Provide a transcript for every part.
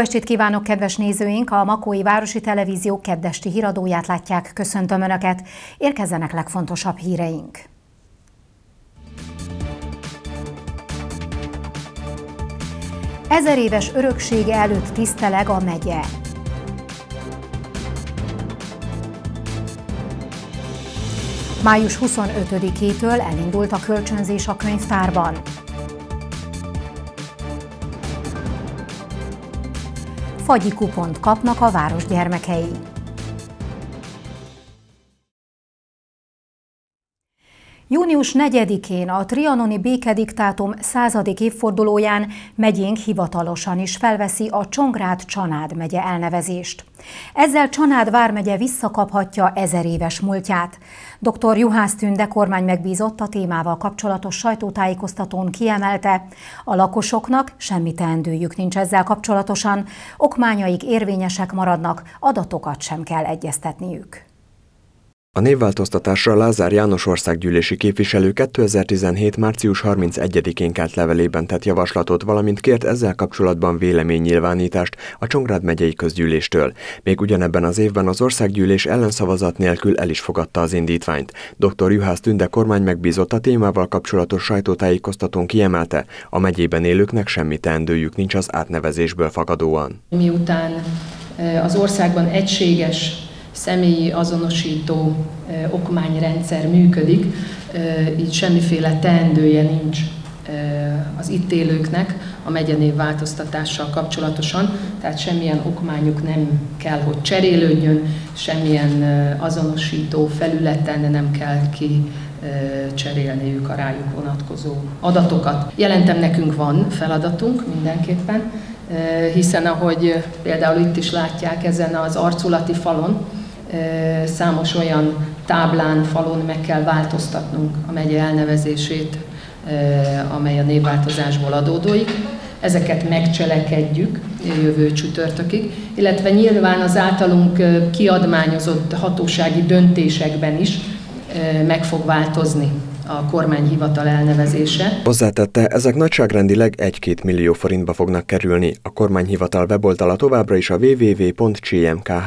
Estét kívánok, kedves nézőink! A Makói Városi Televízió keddesti híradóját látják. Köszöntöm Önöket! Érkezzenek legfontosabb híreink! Ezer éves öröksége előtt tiszteleg a megye. Május 25-től elindult a kölcsönzés a könyvtárban. Fagyi kupont kapnak a város gyermekei. Június 4-én a trianoni békediktátum századik évfordulóján megyénk hivatalosan is felveszi a Csongrád Csanád megye elnevezést. Ezzel Csanád vármegye visszakaphatja ezer éves múltját. Dr. Juhász Tünde kormány megbízott a témával kapcsolatos sajtótájékoztatón kiemelte, a lakosoknak semmi teendőjük nincs ezzel kapcsolatosan, okmányaik érvényesek maradnak, adatokat sem kell egyeztetniük. A névváltoztatásra Lázár János országgyűlési képviselő 2017. március 31-én kelt levelében tett javaslatot, valamint kért ezzel kapcsolatban véleménynyilvánítást a Csongrád megyei közgyűléstől. Még ugyanebben az évben az országgyűlés ellenszavazat nélkül el is fogadta az indítványt. Dr. Juhász Tünde kormány megbízott a témával kapcsolatos sajtótájékoztatón kiemelte, a megyében élőknek semmi teendőjük nincs az átnevezésből fakadóan. Miután eh, az országban egységes személyi azonosító okmányrendszer működik, így semmiféle teendője nincs az itt élőknek a megyenév változtatással kapcsolatosan, tehát semmilyen okmányuk nem kell, hogy cserélődjön, semmilyen azonosító felületen nem kell ki cserélniük a rájuk vonatkozó adatokat. Jelentem, nekünk van feladatunk mindenképpen, hiszen ahogy például itt is látják ezen az arculati falon, számos olyan táblán, falon meg kell változtatnunk a megye elnevezését, amely a névváltozásból adódóik. Ezeket megcselekedjük jövő csütörtökig, illetve nyilván az általunk kiadmányozott hatósági döntésekben is meg fog változni a kormányhivatal elnevezése. Hozzátette, ezek nagyságrendileg 1-2 millió forintba fognak kerülni. A kormányhivatal weboldala továbbra is a www.cmkh.hu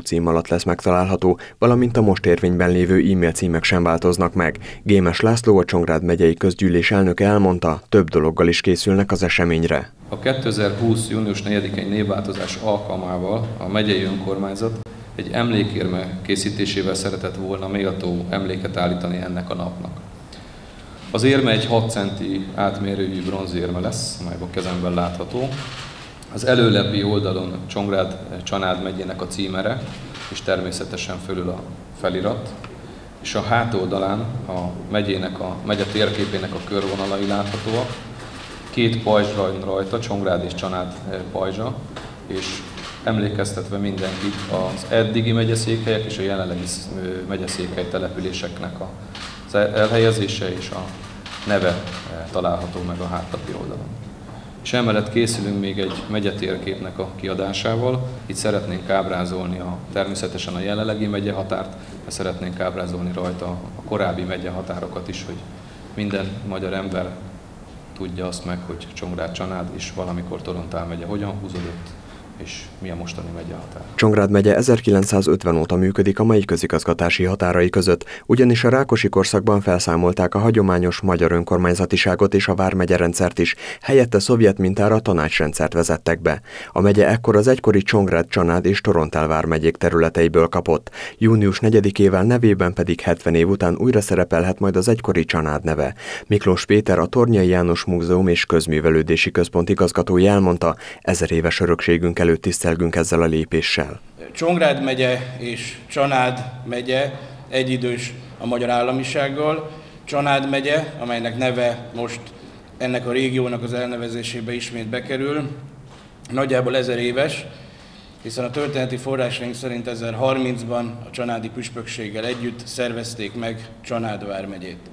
cím alatt lesz megtalálható, valamint a most érvényben lévő e-mail címek sem változnak meg. Gémes László, a Csongrád megyei közgyűlés elnöke elmondta, több dologgal is készülnek az eseményre. A 2020. június 4-i névváltozás alkalmával a megyei önkormányzat egy emlékérme készítésével szeretett volna méltó emléket állítani ennek a napnak. Az érme egy 6 centi átmérőjű bronzérme lesz, amely a kezemben látható. Az előlepi oldalon Csongrád Csanád megyének a címere, és természetesen fölül a felirat. És a hátoldalán a megyének, a megye térképének a körvonalai láthatóak. Két pajzs rajta, Csongrád és Csanád eh, pajzsa, és emlékeztetve mindenkit az eddigi megyeszékhelyek és a jelenlegi eh, megyeszékhely településeknek a elhelyezése és a neve eh, található meg a hátlapi oldalon. És emellett készülünk még egy megyetérképnek a kiadásával. Itt szeretnénk ábrázolni a, természetesen a jelenlegi megyehatárt, de szeretnénk ábrázolni rajta a korábbi megyehatárokat is, hogy minden magyar ember tudja azt meg, hogy Csongrád Csanád is valamikor Torontál megye hogyan húzódott, és mi a mostani megye határ. Csongrád megye 1950 óta működik a mai közigazgatási határai között, ugyanis a Rákosi korszakban felszámolták a hagyományos magyar önkormányzatiságot és a vármegye rendszert is, helyette szovjet mintára tanácsrendszert vezettek be. A megye ekkor az egykori Csongrád, Csanád és Torontál vármegyék területeiből kapott. Június 4-ével nevében pedig 70 év után újra szerepelhet majd az egykori Csanád neve. Miklós Péter, a Tornyai János Múzeum és Közművelődési Központ igazgatója elmondta, ezer éves örökségünk elő előtt tisztelgünk ezzel a lépéssel. Csongrád megye és Csanád megye egyidős a magyar államisággal. Csanád megye, amelynek neve most ennek a régiónak az elnevezésébe ismét bekerül, nagyjából ezer éves, hiszen a történeti forrásaink szerint 1030-ban a csanádi püspökséggel együtt szervezték meg Csanád vármegyét.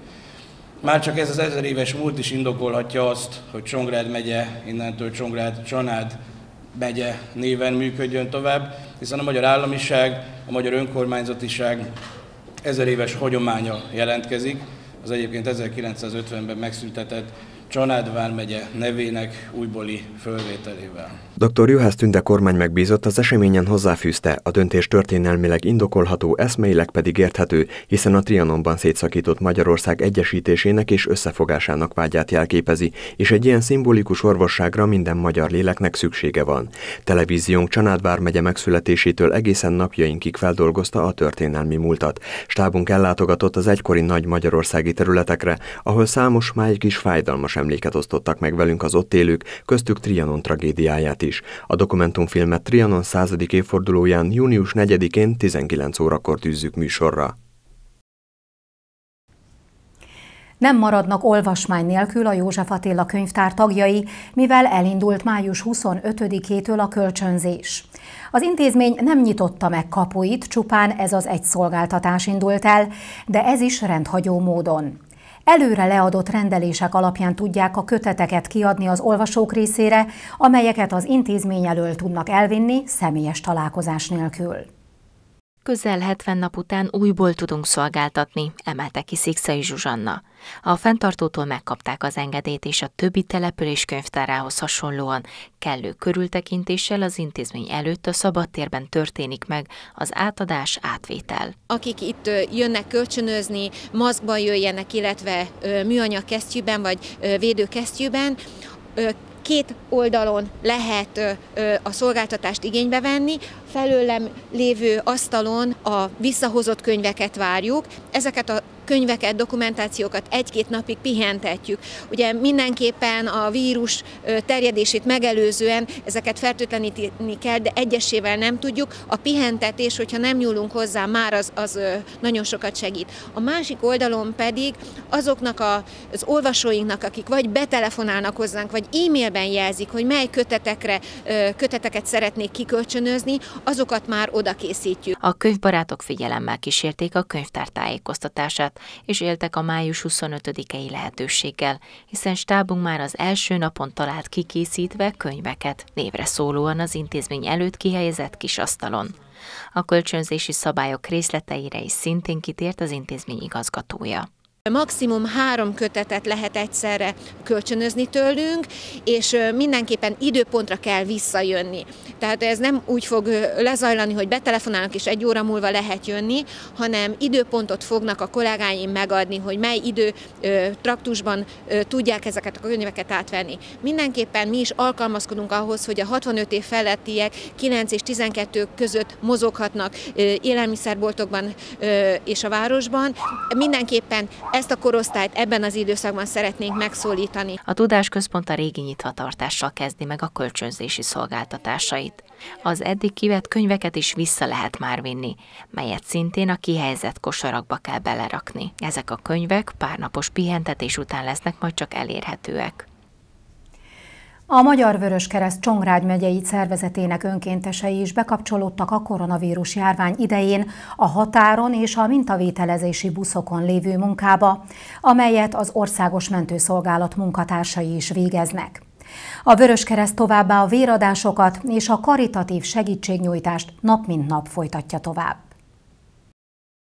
Már csak ez az ezer éves múlt is indokolhatja azt, hogy Csongrád megye, innentől Csongrád Csanád megye néven működjön tovább, hiszen a magyar államiság, a magyar önkormányzatiság ezer éves hagyománya jelentkezik, az egyébként 1950-ben megszüntetett Csanád vármegye nevének újbóli fölvételével. Dr. Juhász Tünde kormány megbízott az eseményen hozzáfűzte, a döntés történelmileg indokolható, eszmeileg pedig érthető, hiszen a Trianonban szétszakított Magyarország egyesítésének és összefogásának vágyát jelképezi, és egy ilyen szimbolikus orvosságra minden magyar léleknek szüksége van. Televíziónk Csanádvár megye megszületésétől egészen napjainkig feldolgozta a történelmi múltat. Stábunk ellátogatott az egykori nagy magyarországi területekre, ahol számos máig is fájdalmas emléket osztottak meg velünk az ott élők, köztük Trianon tragédiáját is. A dokumentumfilmet Trianon századik évfordulóján június 4-én 19 órakor tűzzük műsorra. Nem maradnak olvasmány nélkül a József Attila könyvtár tagjai, mivel elindult május 25-től a kölcsönzés. Az intézmény nem nyitotta meg kapuit, csupán ez az egy szolgáltatás indult el, de ez is rendhagyó módon. Előre leadott rendelések alapján tudják a köteteket kiadni az olvasók részére, amelyeket az intézmény elől tudnak elvinni személyes találkozás nélkül. Közel 70 nap után újból tudunk szolgáltatni, emelte ki Szikszai Zsuzsanna. A fenntartótól megkapták az engedélyt, és a többi település könyvtárához hasonlóan kellő körültekintéssel az intézmény előtt a szabadtérben történik meg az átadás átvétel. Akik itt jönnek kölcsönözni, maszkban jöjjenek, illetve műanyag kesztyűben vagy védőkesztyűben, két oldalon lehet a szolgáltatást igénybe venni, felőlem lévő asztalon a visszahozott könyveket várjuk. Ezeket a könyveket, dokumentációkat egy-két napig pihentetjük. Ugye mindenképpen a vírus terjedését megelőzően ezeket fertőtleníteni kell, de egyesével nem tudjuk. A pihentetés, hogyha nem nyúlunk hozzá, már az, az nagyon sokat segít. A másik oldalon pedig azoknak a, az olvasóinknak, akik vagy betelefonálnak hozzánk, vagy e-mailben jelzik, hogy mely kötetekre, köteteket szeretnék kikölcsönözni, azokat már oda készítjük. A könyvbarátok figyelemmel kísérték a könyvtár tájékoztatását, és éltek a május 25-i lehetőséggel, hiszen stábunk már az első napon talált kikészítve könyveket, névre szólóan az intézmény előtt kihelyezett kis asztalon. A kölcsönzési szabályok részleteire is szintén kitért az intézmény igazgatója. Maximum három kötetet lehet egyszerre kölcsönözni tőlünk, és mindenképpen időpontra kell visszajönni. Tehát ez nem úgy fog lezajlani, hogy betelefonálnak és egy óra múlva lehet jönni, hanem időpontot fognak a kollégáim megadni, hogy mely idő traktusban tudják ezeket a könyveket átvenni. Mindenképpen mi is alkalmazkodunk ahhoz, hogy a 65 év felettiek 9 és 12 között mozoghatnak élelmiszerboltokban és a városban. Mindenképpen ezt a korosztályt ebben az időszakban szeretnénk megszólítani. A Tudásközpont a régi nyitvatartással kezdi meg a kölcsönzési szolgáltatásait. Az eddig kivett könyveket is vissza lehet már vinni, melyet szintén a kihelyezett kosarakba kell belerakni. Ezek a könyvek pár napos pihentetés után lesznek majd csak elérhetőek. A Magyar Vörös Kereszt Csongrád megyei szervezetének önkéntesei is bekapcsolódtak a koronavírus járvány idején a határon és a mintavételezési buszokon lévő munkába, amelyet az Országos Mentőszolgálat munkatársai is végeznek. A Vörös Kereszt továbbá a véradásokat és a karitatív segítségnyújtást nap mint nap folytatja tovább.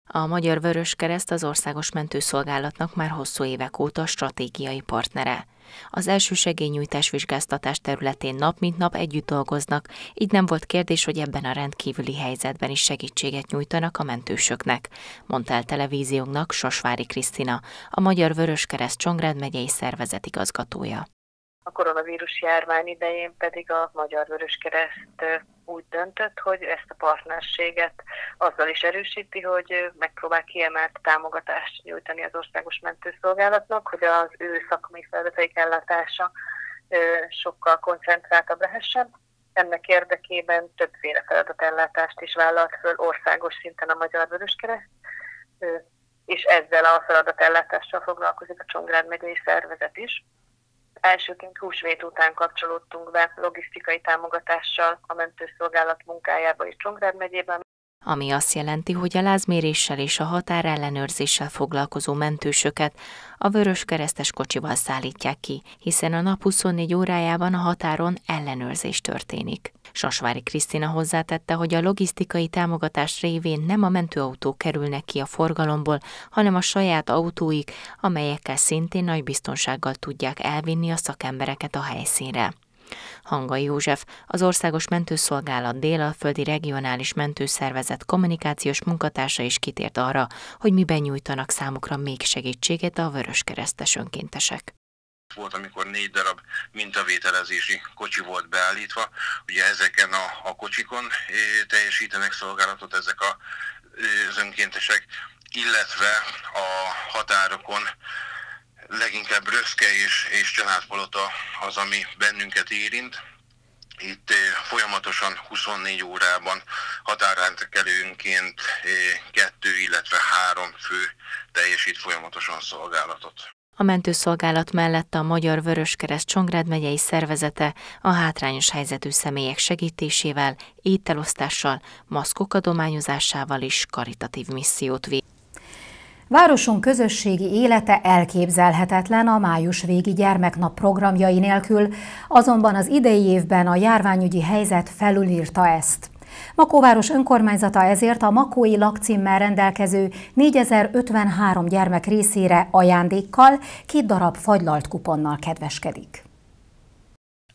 A Magyar Vörös Kereszt az Országos Mentőszolgálatnak már hosszú évek óta stratégiai partnere. Az első segélynyújtás vizsgáztatás területén nap mint nap együtt dolgoznak, így nem volt kérdés, hogy ebben a rendkívüli helyzetben is segítséget nyújtanak a mentősöknek, mondta el televíziónknak Sosvári Krisztina, a Magyar Vörös Kereszt Csongrád megyei szervezet igazgatója. A koronavírus járvány idején pedig a Magyar Vöröskereszt úgy döntött, hogy ezt a partnerséget azzal is erősíti, hogy megpróbál kiemelt támogatást nyújtani az Országos Mentőszolgálatnak, hogy az ő szakmai feladateik ellátása sokkal koncentráltabb lehessen. Ennek érdekében többféle feladatellátást is vállalt föl országos szinten a Magyar Vöröskereszt, és ezzel a feladatellátással foglalkozik a Csongrád megyei szervezet is. Elsőként húsvét után kapcsolódtunk be logisztikai támogatással a mentőszolgálat munkájába is Csongrád megyében. Ami azt jelenti, hogy a lázméréssel és a határellenőrzéssel foglalkozó mentősöket a vörös keresztes kocsival szállítják ki, hiszen a nap 24 órájában a határon ellenőrzés történik. Sasvári Krisztina hozzátette, hogy a logisztikai támogatás révén nem a mentőautók kerülnek ki a forgalomból, hanem a saját autóik, amelyekkel szintén nagy biztonsággal tudják elvinni a szakembereket a helyszínre. Hangai József, az Országos Mentőszolgálat Délalföldi Regionális Mentőszervezet kommunikációs munkatársa is kitért arra, hogy miben nyújtanak számukra még segítséget a vöröskeresztes önkéntesek volt, amikor négy darab mintavételezési kocsi volt beállítva. Ugye ezeken a, a kocsikon teljesítenek szolgálatot ezek a, az önkéntesek, illetve a határokon leginkább Röszke és, és Családpalota az, ami bennünket érint. Itt folyamatosan 24 órában határátkelőnként kettő, illetve három fő teljesít folyamatosan szolgálatot. A mentőszolgálat mellett a Magyar Vöröskereszt Csongrád megyei szervezete a hátrányos helyzetű személyek segítésével, ételosztással, maszkok adományozásával is karitatív missziót vég. Városunk közösségi élete elképzelhetetlen a május végi gyermeknap programjai nélkül, azonban az idei évben a járványügyi helyzet felülírta ezt. Makóváros önkormányzata ezért a Makói lakcímmel rendelkező 4053 gyermek részére ajándékkal két darab fagylalt kuponnal kedveskedik.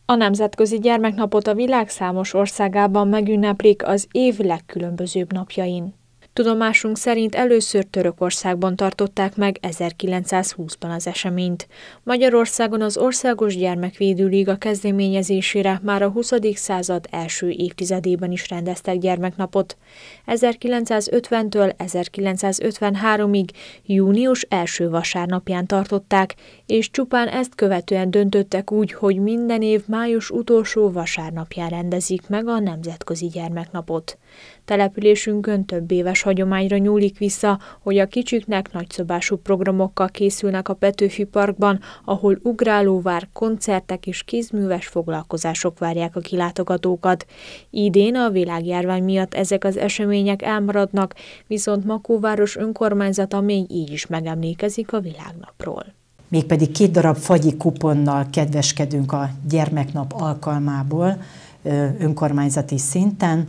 A Nemzetközi Gyermeknapot a világ számos országában megünneplik az év legkülönbözőbb napjain. Tudomásunk szerint először Törökországban tartották meg 1920-ban az eseményt. Magyarországon az Országos Gyermekvédő Liga kezdeményezésére már a 20. század első évtizedében is rendeztek gyermeknapot. 1950-től 1953-ig június első vasárnapján tartották, és csupán ezt követően döntöttek úgy, hogy minden év május utolsó vasárnapján rendezik meg a Nemzetközi Gyermeknapot. Településünkön több éves hagyományra nyúlik vissza, hogy a kicsiknek nagyszobású programokkal készülnek a Petőfi Parkban, ahol ugrálóvár, koncertek és kézműves foglalkozások várják a kilátogatókat. Idén a világjárvány miatt ezek az események elmaradnak, viszont Makóváros önkormányzata még így is megemlékezik a világnapról. Mégpedig két darab fagyi kuponnal kedveskedünk a gyermeknap alkalmából önkormányzati szinten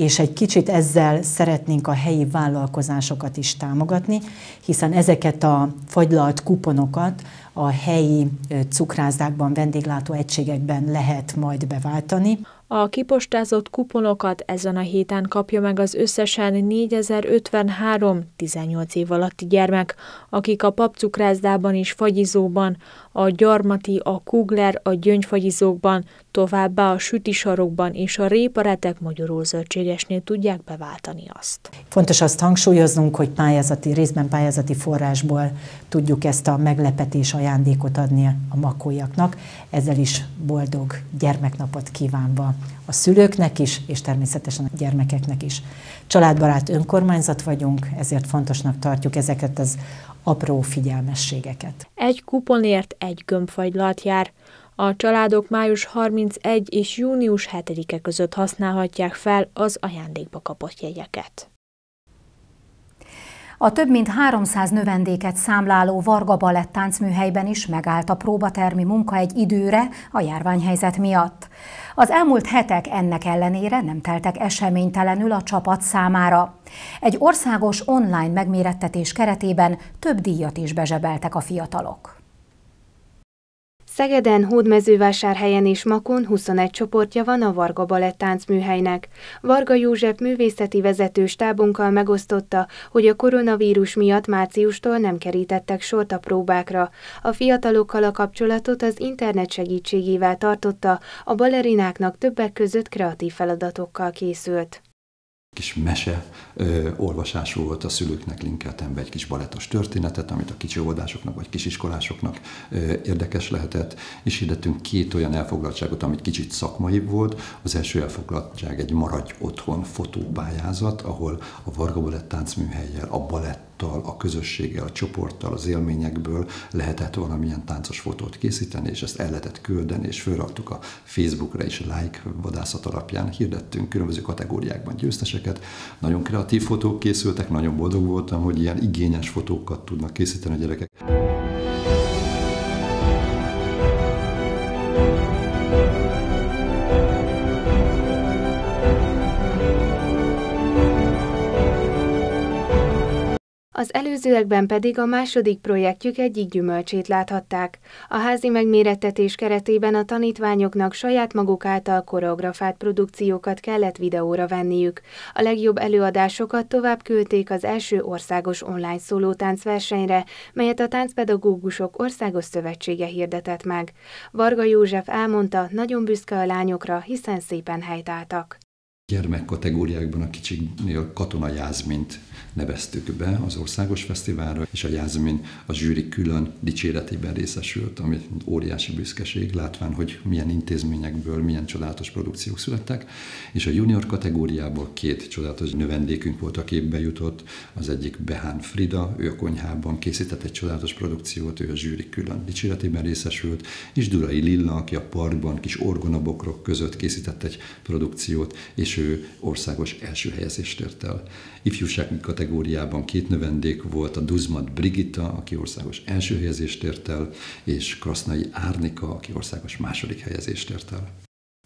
és egy kicsit ezzel szeretnénk a helyi vállalkozásokat is támogatni, hiszen ezeket a fagylalt kuponokat a helyi cukrászdákban, vendéglátó egységekben lehet majd beváltani. A kipostázott kuponokat ezen a héten kapja meg az összesen 4053 18 év alatti gyermek, akik a papcukrászdában és fagyizóban, a gyarmati, a kugler, a gyöngyfagyizókban, továbbá a sütisarokban és a réparetek magyarul zöldségesnél tudják beváltani azt. Fontos azt hangsúlyoznunk, hogy pályázati, részben pályázati forrásból tudjuk ezt a meglepetés ajándékot adni a makójaknak, ezzel is boldog gyermeknapot kívánva a szülőknek is, és természetesen a gyermekeknek is. Családbarát önkormányzat vagyunk, ezért fontosnak tartjuk ezeket az apró figyelmességeket. Egy kuponért egy gömbfagylalt jár. A családok május 31 és június 7-e között használhatják fel az ajándékba kapott jegyeket. A több mint 300 növendéket számláló Varga Balett táncműhelyben is megállt a próbatermi munka egy időre a járványhelyzet miatt. Az elmúlt hetek ennek ellenére nem teltek eseménytelenül a csapat számára. Egy országos online megmérettetés keretében több díjat is bezsebeltek a fiatalok. Szegeden, Hódmezővásárhelyen és Makon 21 csoportja van a Varga Balett táncműhelynek. Varga József művészeti vezető stábunkkal megosztotta, hogy a koronavírus miatt márciustól nem kerítettek sort a próbákra. A fiatalokkal a kapcsolatot az internet segítségével tartotta, a balerináknak többek között kreatív feladatokkal készült kis mese ö, olvasású volt a szülőknek linkeltem be egy kis balettos történetet, amit a kicsi óvodásoknak vagy kisiskolásoknak ö, érdekes lehetett, és hirdettünk két olyan elfoglaltságot, amit kicsit szakmai volt. Az első elfoglaltság egy Maradj otthon fotóbályázat, ahol a Varga Balett táncműhelyjel, a balett a közösséggel, a csoporttal, az élményekből lehetett valamilyen táncos fotót készíteni, és ezt el lehetett küldeni, és fölraktuk a Facebookra is like vadászat alapján, hirdettünk különböző kategóriákban győzteseket. Nagyon kreatív fotók készültek, nagyon boldog voltam, hogy ilyen igényes fotókat tudnak készíteni a gyerekek. Előzőekben pedig a második projektjük egyik gyümölcsét láthatták. A házi megmérettetés keretében a tanítványoknak saját maguk által koreografált produkciókat kellett videóra venniük. A legjobb előadásokat tovább küldték az első országos online szólótánc versenyre, melyet a Táncpedagógusok Országos Szövetsége hirdetett meg. Varga József elmondta, nagyon büszke a lányokra, hiszen szépen helytáltak. Gyermekkategóriákban a kicsiknél katona Jászmint neveztük be az országos fesztiválra, és a Jászmin a zsűri külön dicséretében részesült, ami óriási büszkeség, látván, hogy milyen intézményekből milyen csodálatos produkciók születtek, és a junior kategóriából két csodálatos növendékünk volt, aki bejutott, az egyik Behán Frida, ő a konyhában készített egy csodálatos produkciót, ő a zsűri külön dicséretében részesült, és Durai Lilla, aki a parkban kis orgonabokrok között készített egy produkciót, és ő országos első helyezést ért el. Ifjúsági kategóriában két növendék volt, a Duzmat Brigitta, aki országos első helyezést ért el, és Krasznai Árnika, aki országos második helyezést ért el.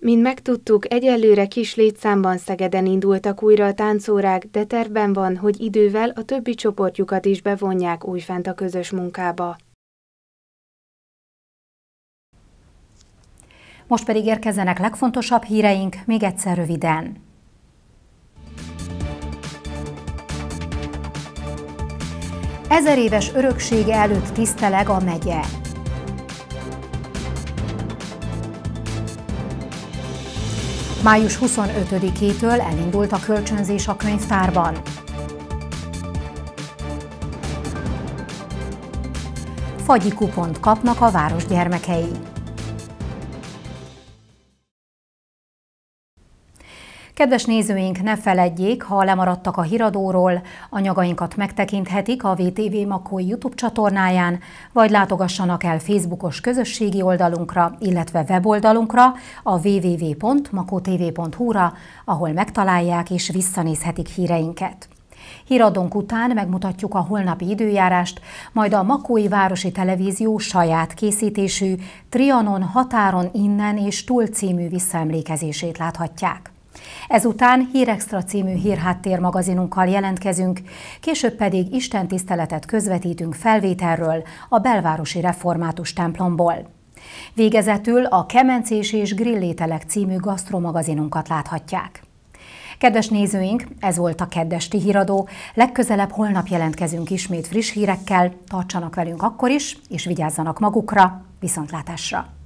Mint megtudtuk, egyelőre kis létszámban Szegeden indultak újra a táncórák, de tervben van, hogy idővel a többi csoportjukat is bevonják újfent a közös munkába. Most pedig érkezzenek legfontosabb híreink, még egyszer röviden. Ezer éves öröksége előtt tiszteleg a megye. Május 25-től elindult a kölcsönzés a könyvtárban. Fagyi kupont kapnak a város gyermekei. Kedves nézőink, ne feledjék, ha lemaradtak a híradóról, anyagainkat megtekinthetik a VTV Makói YouTube csatornáján, vagy látogassanak el Facebookos közösségi oldalunkra, illetve weboldalunkra, a www.makotv.hu-ra, ahol megtalálják és visszanézhetik híreinket. Híradónk után megmutatjuk a holnapi időjárást, majd a Makói Városi Televízió saját készítésű Trianon határon innen és túl című visszaemlékezését láthatják. Ezután Hírextra című hírháttér magazinunkkal jelentkezünk, később pedig Isten tiszteletet közvetítünk felvételről a belvárosi református templomból. Végezetül a Kemencés és Grillételek című gasztromagazinunkat láthatják. Kedves nézőink, ez volt a keddesti híradó. Legközelebb holnap jelentkezünk ismét friss hírekkel, tartsanak velünk akkor is, és vigyázzanak magukra, viszontlátásra!